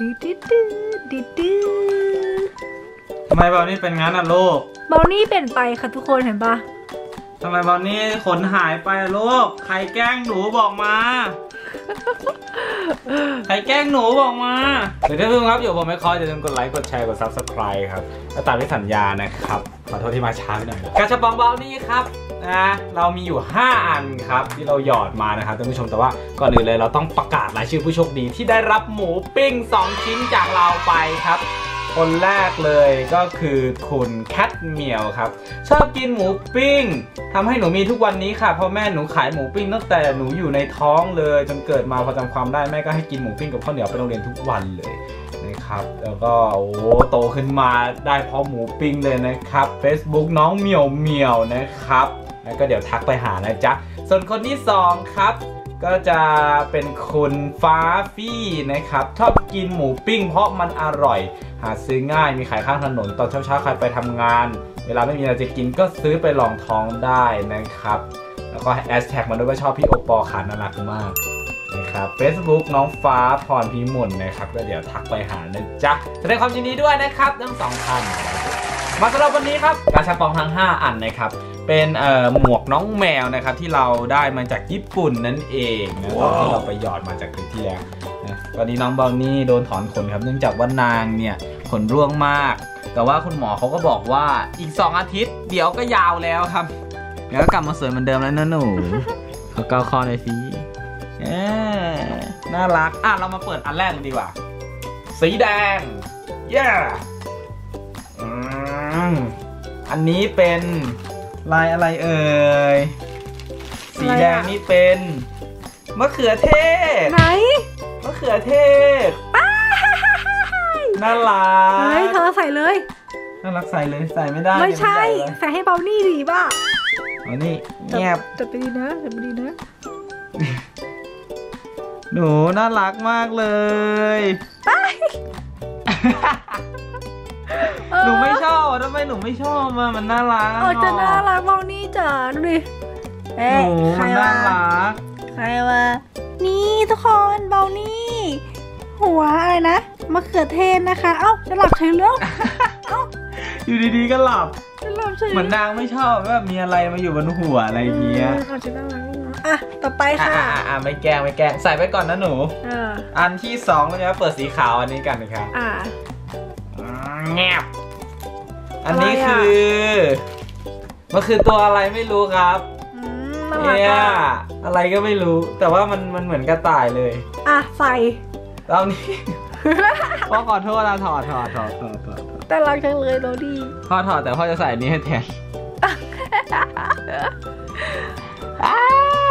ดืดดืดดืดดืดดืดทำไมบอลนี่เป็นงั้นอะลูกเบลนี่เปลี่ยนไปค่ะทุกคนเห็นปะทำไมบอลนี่ขนหายไปอะลูก ใครแกล้งหนูบอกมา ใครแกล้งหนูบอกมา เดี๋ยวท่านผู้ชมครับอยู่ผมไม่คอยอย่าลืมกดไลค์กดแชร์กด subscribe ครับและตามที่สัญญานะครับ ขอโทษที่มาช้าไปหน่อยกระชับปองเบานี่ครับ นะเรามีอยู่ 5 อันครับ ที่เราหยอดมานะครับท่านผู้ชมแต่ว่าก่อนอื่นเลยเราต้องประกาศรายชื่อผู้โชคดีที่ได้รับหมูปิ้ง 2 ชิ้นจากเราไปครับ คนแรกเลยก็คือคุณแคทเมียวครับ ชอบกินหมูปิ้งทำให้หนูมีทุกวันนี้ค่ะเพราะแม่หนูขายหมูปิ้งตั้งแต่หนูอยู่ในท้องเลย จนเกิดมาพอจำความได้แม่ก็ให้กินหมูปิ้งกับข้าวเหนียวไปโรงเรียนทุกวันเลยนะครับแล้วก็โอ้โตขึ้นมาได้เพราะหมูปิ้งเลยนะครับ Facebook น้องเหมียวเหมียวนะครับ แล้วก็เดี๋ยวทักไปหานะจ๊ะ ส่วนคนที่สองครับ ก็จะเป็นคุณฟ้าฟี่นะครับ ชอบกินหมูปิ้งเพราะมันอร่อย หาซื้อง่ายมีขายข้างถนนตอนเช้าๆใครไปทำงาน เวลาไม่มีอะไรจะกินก็ซื้อไปรองท้องได้นะครับ แล้วก็แอสแท็กมาด้วยว่าชอบพี่โอปอล์ขาน่ารักมากนะครับ Facebook น้องฟ้าพรพิมลนะครับก็เดี๋ยวทักไปหานะจ๊ะแสดงความยินดีด้วยนะครับทั้งสองท่านมาสำหรับวันนี้ครับ กาชาปองทั้ง 5 อันนะครับ เป็นเอ่อหมวกน้องแมวนะครับที่เราได้มาจากญี่ปุ่นนั่นเองนะตอนที่เราไปหยอดมาจากคลิปที่แล้วนะตอนนี้น้องเบลนี่โดนถอนขนครับเนื่องจากว่านางเนี่ยขนร่วงมาก แต่ว่าคุณหมอเขาก็บอกว่าอีก 2 อาทิตย์ เดี๋ยวก็ยาวแล้วครับเดี๋ยวก็กลับมาสวยเหมือนเดิมแล้วนะหนูเขาเกาคอเลยสิเอ๊น่ารัก อะ เรามาเปิดอันแรกกันดีกว่า สีแดง เย้อืมอันนี้เป็น ลายอะไรเอ่ย สีแดงนี่เป็นมะเขือเทศ ไหนมะเขือเทศน่ารัเฮ้ยกเธอใส่เลย น่ารักใส่เลยใส่ไม่ได้ ไม่ใช่เดี๋ยวมันใหญ่เลยใส่ให้เบลนี่ดีป่ะเอานี่เงียบจับไปดีนะจับไปดีนะหนูน่ารักมากเลยเออ หนูไม่ชอบอะทำไมหนูไม่ชอบอะมันน่ารักเออจะน่ารักเบลนี่จ๋าดูดิหเอ๊ะนูใครมันน่าวะรักใครวะนี่ทุกคนเบลนี่หัวอะไรนะมะเขือเทศนะคะ เอ้าจะหลับเฉยแล้วอยู่ดีๆก็หลับจะหลับเฉยเหมือนนางไม่ชอบว่ามีอะไรมาอยู่บนหัวอะไรอย่างเงี้ยมอาจจะน่ารักนะอะต่อไปอะค่ะอะอะไม่แกล้งไม่แกล้งใส่ไว้ก่อนนะหนูเอออันที่สองเราจะเปิดสีขาวอันนี้กันนะครับอะอืมแงบ อันนี้อะไรอะคือมันคือตัวอะไรไม่รู้ครับอืมน่ารักเนี่ยอะอะไรก็ไม่รู้ แต่ว่ามันมันเหมือนกระต่ายเลย อะใส่ตอนนี้พ่อขอโทษนะถอดถอดถอดถอดถอดถอดแต่รักจังเลยโรดี้พ่อถอดแต่พ่อจะใส่อันนี้ให้แทนอ้า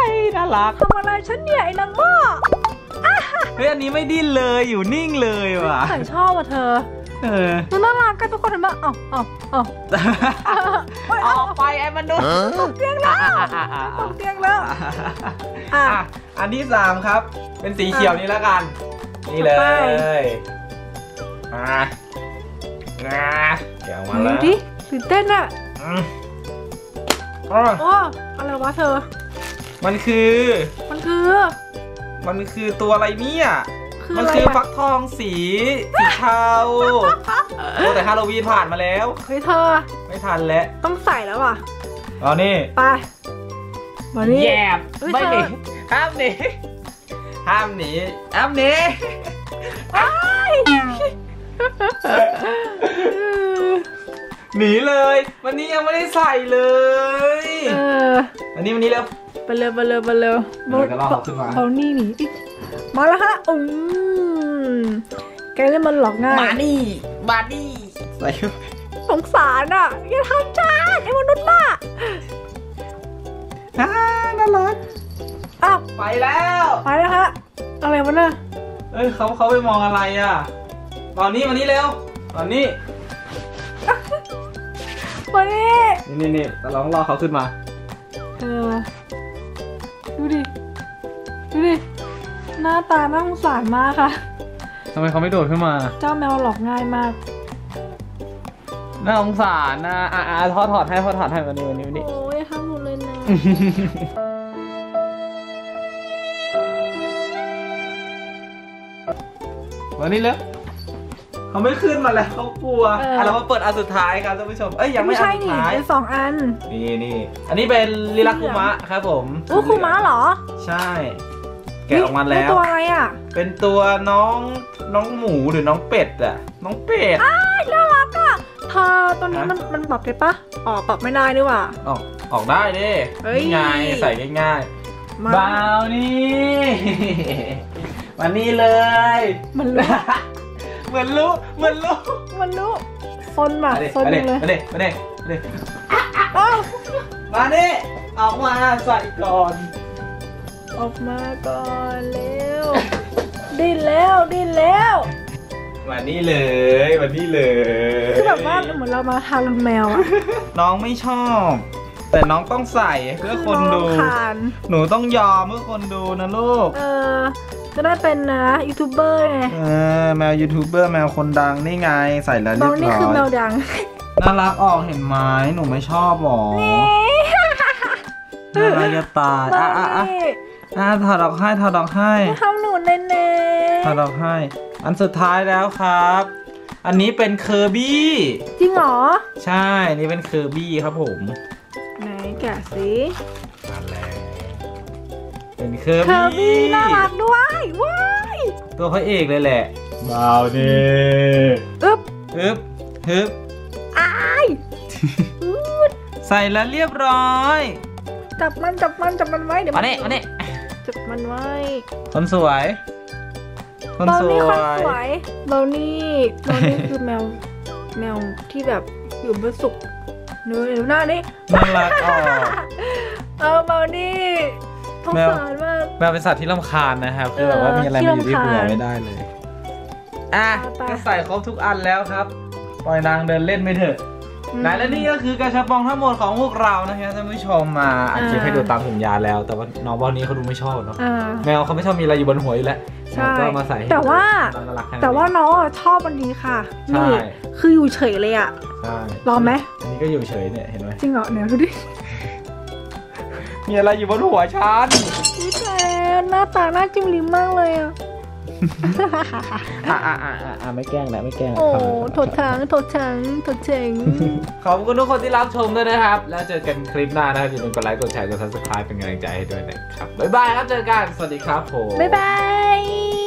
ยน่ารักทำอะไรฉันเนี่ยไอ้นางบ้าเฮ้ยอันนี้ไม่ดิ้นเลยอยู่นิ่งเลยว่ะฉันชอบอะเธอ เออมันน่ารักกันทุกคนเห็นปะเอ้าเอ้าเอ้าเอาออกไปไอ้มนุษย์ตกเตียงแล้วอะอะอะอะตกเตียงแล้วอะอะอันที่สามครับ เป็นสีเขียวนี้แล้วกัน นี่เลไปยมานะเดี๋ยวมาดูแล้วดิตื่นเต้นอะอืมอ๋อโอ้อะไรวะเธอ มันคือ มันคือ มันคือตัวอะไรเนี่ย คือมันอะไรคือฟัอะกทองสีสีเทาโอ้แต่ฮาโลวีนผ่านมาแล้ว เฮ้ยเธอ ไม่ทันแล้วต้องใส่แล้วอะเอานี่ไปมานี่ แยบเฮ้ยไม่หนีเธอ ห้ามหนีห้ามหนีห้ามหนีหนีเลย วันนี้ยังไม่ได้ใส่เลยเอออันนี้วันนี้เร็ว ไปเร็วไปเร็วไปเร็วเดี๋ยวจะล่อเขาขึ้นมาเขานี่หนีอีก มาแล้วฮะอืมแกนี่มันหลอกง่ายมานี่มานี่ใส่สงสารอะอย่าทำจ้าไอ้มนุษย์บ้าฮ่าน่ารักอ้าวไปแล้ว ไปแล้วฮะอะไรวะเนี่ยเอ้ยเขาเขาไปมองอะไรอะตอนนี้วันนี้เร็วตอนนี้มานี่นี่นี่นี่ลองรอเขาขึ้นมา เออ หน้าตาน่าสงสารมากค่ะ ทำไมเขาไม่โดดขึ้นมา เจ้าแมวหลอกง่ายมาก น่าสงสารนะอะอะทอดถอดให้ทอดถอดให้วันนี้วันนี้วันนี้ โอ้ยทำหมดเลยนะวันนี้เร็วเขาไม่ขึ้นมาแล้วเขากลัวเอออ่ อะเรามาเปิดอันสุดท้ายครับท่านผู้ชม เอ้ยยังไม่ไม่อัใช่นสุดนี่ท้ายเป็นสองอัน นี่นี่อันนี้เป็นลิลักคุมะครับผม โอ้คูม้าเหรอ ใช่ แกะออกมาแล้นี่วตัวอะไรอะ เป็นตัวน้องน้องหมูหรือน้องเป็ดอะน้องเป็ดอ้ายน่ารักอะเธอตัวนี้ฮะมันมันปรับได้ปะอ๋อปรับไม่ได้นี่หว่าออกออกได้ดิเฮ้ยนี่ไงใส่ง่ายมาๆบาวนี่มานี่เลย มันรู้เหมือนรู้เหมือนรู้มันรู้ซนมามาดิซนมาดิเลยมาดิมาดิมาดิอ้าวมาดิออกมาใส่ก่อน ออกมาก่อนเร็ว ดิ้นแล้วดิ้นแล้วมานี่เลยมานี่เลยคือแบบว่าเหมือนเรามาทารุณแมวอะน้องไม่ชอบ แต่น้องต้องใส่เพื่อคนดูองรำคาญหนูต้องยอมเพื่อคนดูนะลูก เออจะได้เป็นนะยูทูบเบอร์ไงเออแมวยูทูบเบอร์แมวคนดังนี่ไงใส่แล้วบเรีอยบงนี่ร้คือแมอวยดังน่ารักออกเห็นไหมหนูไม่ชอบหรอน่ารักจะตายบออะงอะอะนี่ อะถอดออกให้ถอดออกให้ทำหนูแน่แน่ถอดออกให้ อันสุดท้ายแล้วครับ อันนี้เป็นเคอร์บี้ จริงเหรอ ใช่อันนี่เป็นเคอร์บี้ครับผม ไหนแกะสิมาแล้วเป็นเคอร์บี้เคอร์บี้น่ารักด้วยว้ายตัวพระเอกเลยแหละบราวนี่อึ๊บฮึบฮึบอ้ายอืดใส่แล้วเรียบร้อย จับมันจับมันจับมันไว้เดี๋ยวมาเนี่ยมาเนี่ ยจับมันไว้ คนสวย คนเบาสนี่วคนยสวย เบานี่เบานี่คือแมว แมวที่แบบอยู่บนสุขเนื้อเดี๋ยวหน้านี่น่ารักออกเออเบานี่สงแมวสารมากแมวเป็นสัตว์ที่รำคาญนะครับคือแบบว่ามีอะไรมาอยู่ที่หัวไม่ได้เลย อะไปก็ใส่ครบทุกอันแล้วครับ ปล่อยนางเดินเล่นไม่เถอะ ไหนและนี่ก็คือกระชับปองทั้งหมดของพวกเรานะครับท่านผู้ชมมาอัดคลิปให้ดูตามสัญญาแล้ว แต่ว่าน้องบอลนี้เขาดูไม่ชอบเนาะอ่าแมวเขาไม่ชอบมีอะไรอยู่บนหัวอยู่แล้วใช่ก็มาใส่ให้แต่ว่าน่ารักแค่นั้นแต่ว่าน้องอะชอบอันนี้ค่ะใช่นี่คืออยู่เฉยเลยอะใช่ลองไหมอันนี้ก็อยู่เฉยเนี่ยเห็นไหมจริงเหรอเนี่ยดูดิมีอะไรอยู่บนหัวฉันนี่แต่หน้าตาหน้าจิ้มลิ้มมากเลยอะ อะอะอะอะอะไม่แกล้งแล้วไม่แกล้งแล้วโอ้ขอโทษถดถังถดถังถดเฉงขอบคุณทุกคนที่รับชมด้วยนะครับ แล้วเจอกันคลิปหน้านะครับอย่าลืมกดไลค์กดแชร์กด subscribe เป็นกำลังใจให้ด้วยนะครับบ๊ายบายครับเจอกันสวัสดีครับผมบ๊ายบาย